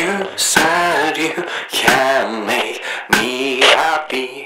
You said you can make me happy.